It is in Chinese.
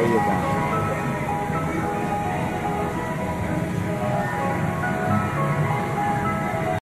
可以吧